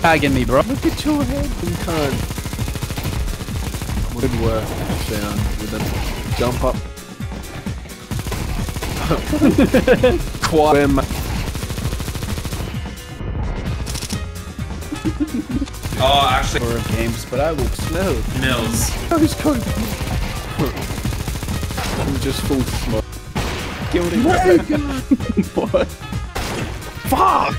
Tagging me, bro. Look at your head, you cunt. Good work, Sound, with a jump up. Quiet. Oh, actually, For games, but I will No, Mills. who's going? I'm just full smoke. Killed him. what? Fuck!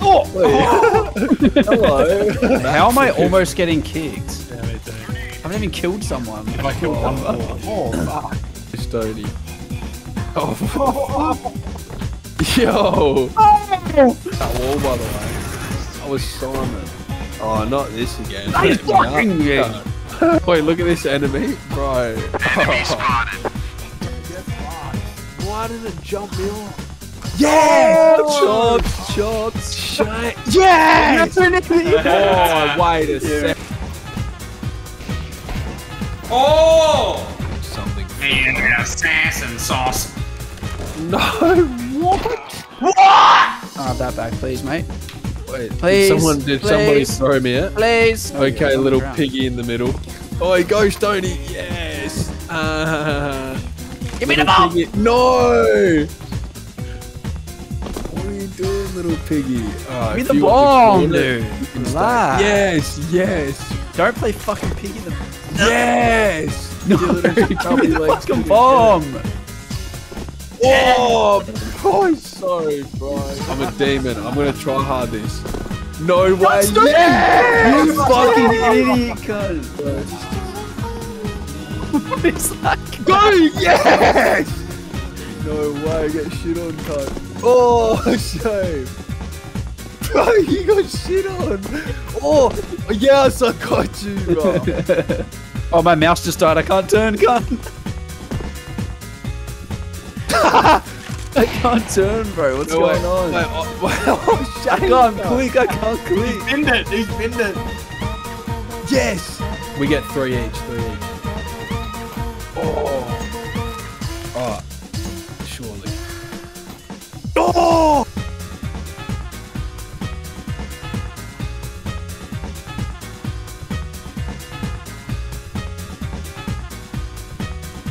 Oh! oh! Hello. How am I almost getting kicked? I haven't even killed someone. Have I killed oh. one more. Oh, fuck. Stoney. Oh, Yo! Oh! That wall, by the way. I was Simon. Oh, not this again. He's blocking me. Wait, look at this enemy. Bro. Why did it jump me off? Yeah! Chops, chops, shite. Yes! oh, wait a sec. Oh! Something. And assassin sauce. No, what? Ah, that back, please, mate. Wait, Please, did someone did somebody throw me it? Please. Okay, Oh, little ground. piggy in the middle. Oh, go Stoney. Yes. Uh, Give me the ball. piggy. No. What are you doing, little piggy? Alright, Give me the you want to bomb, call it, dude. you can stay. Relax. Yes, yes, Don't play fucking piggy the. yes. No, little give me the fucking bomb. Oh, oh, sorry, bro. I'm a demon. I'm gonna try hard this. No way. Yes! You fucking idiot, cuz. What is that? Go! Yes! No way, get shit on, cunt. Oh, shame. Bro, you got shit on. Oh, yes, I got you, bro. Oh, my mouse just died. I can't turn, gun. I can't turn, bro. What's No, going wait, on? Wait, oh, wait, oh, I shame. can't click. I can't click. He's Pinned it. He's pinned it. Yes! We get three each, three each.